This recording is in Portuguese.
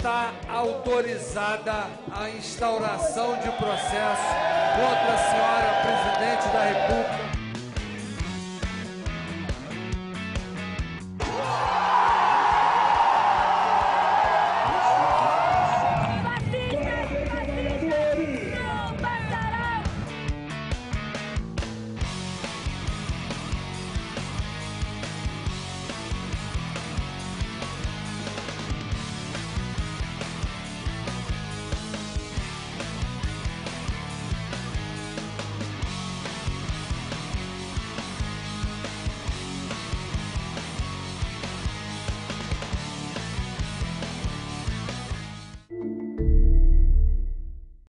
está autorizada a instauração de processo contra a senhora presidente.